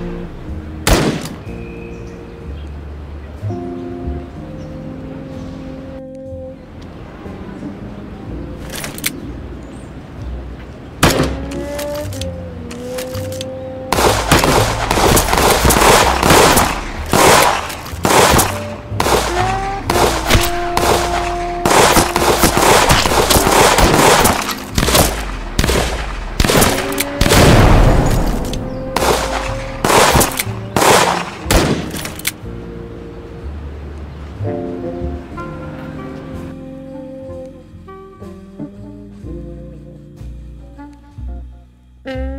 Mm-hmm. Mm-hmm.